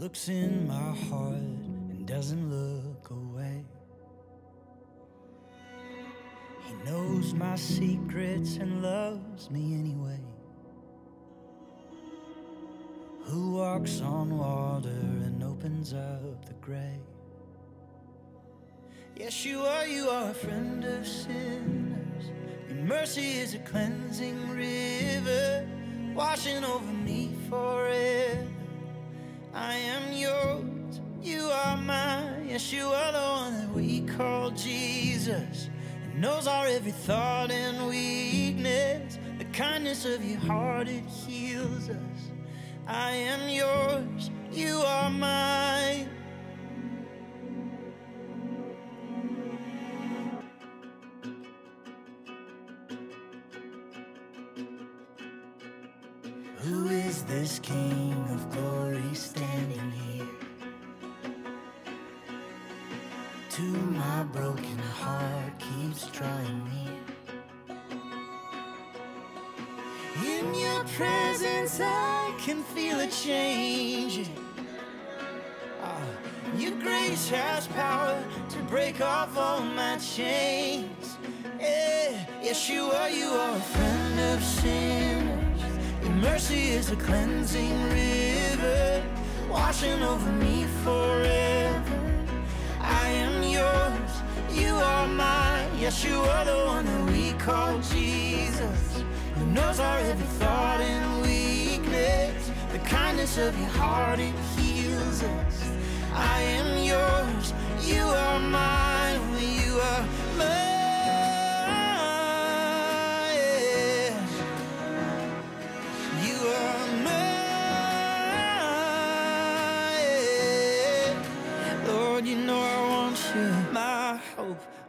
looks in my heart and doesn't look away. He knows my secrets and loves me anyway. Who walks on water and opens up the grave? Yes, you are, you are a friend of sinners. Your mercy is a cleansing river, washing over me Jesus. And knows our every thought and weakness. The kindness of your heart, it heals us. I am yours, you are mine. Who is this King of glory my broken heart keeps drawing near. In your presence, I can feel a change. Ah, your grace has power to break off all my chains. Yeah, yes, you are, you are a friend of sinners. Your mercy is a cleansing river, washing over me forever. Yes, you are the one that we call Jesus, who knows our every thought and weakness. The kindness of your heart, it heals us.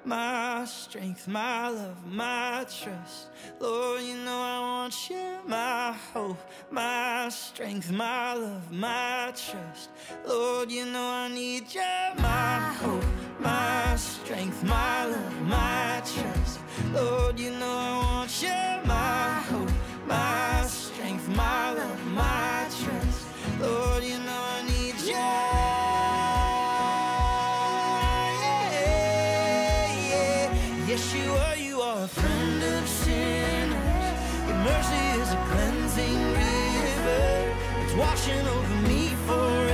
My strength, my love, my trust. Lord, you know I want you. My hope, my strength, my love, my trust. Lord, you know I need you. My hope, my strength, my love, my trust. Lord, you know I want you. A cleansing river. It's washing over me forever.